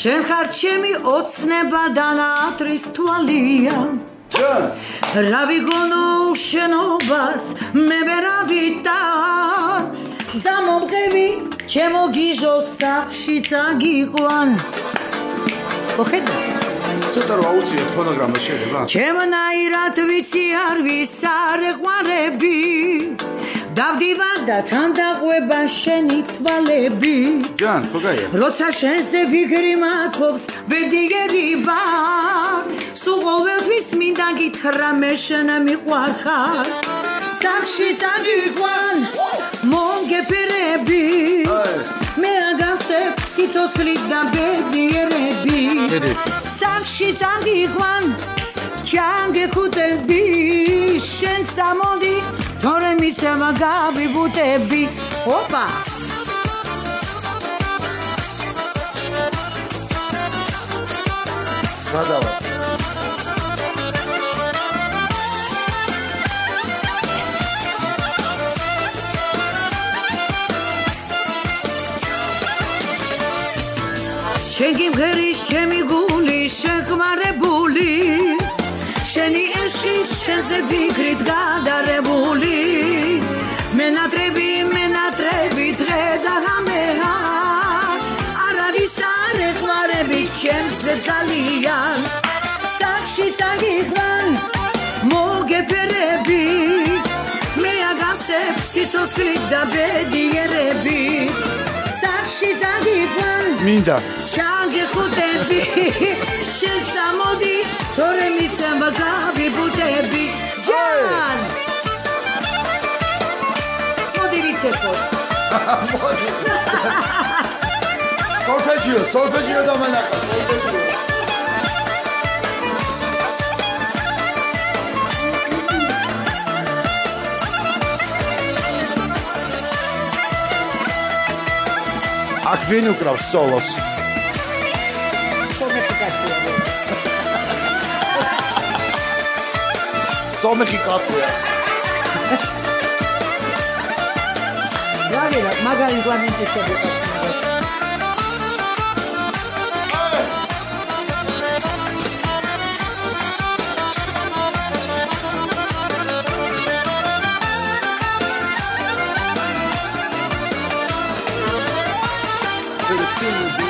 შენ ხარ ჩემი ოცნება და ნატრის თვალია। ჯან რა ვიგონო შენობას მე ვერავიტა ზამომღები ჩემო გიჟო სახში წაგიყვან ხოხედა ცოტა რა უწიეთ ფონოგრამა შეიძლება. ჩემნაირად ვიცი არ ვისარეყვარები დავდივარ და თან დაყვება შენი თვალები। ჯან ხო გაია? როცა შენზე ვიგრი მათობს ვედიერი ვარ. სულ ყოველთვის მინდა გითხრა მე შენ მიყვარხარ. სახში წაგიყვან მოგეფერები მე აგავსებ სიცოცხლით და ბედიერები ბედი. სახში წაგიყვან ჩანგეხუტები შენ სამოდი მისება გავიბუტები ოპა! გადავა. შენ გიმღერის ჩემი გული შეყვარებული შენი ეში შენზე ვიქრით გადარებული წაგიყვან მოგეფერები მე აგავსებ სიცოცხლით და ბედიერები. სახში წაგიყვან მინდა. ჩაგეხუტები შეცამოდი თორე მისება გავიბუტები ჯან! მოდი ვიცეფო სოლფეჯიო სოლფეჯიო და მანახა სოლფეჯიო აქ ვინ უკრავს სოლოს? სომეხი კაცია. რა გერა მაგარი რეგლამენტი შეგვიყვარს do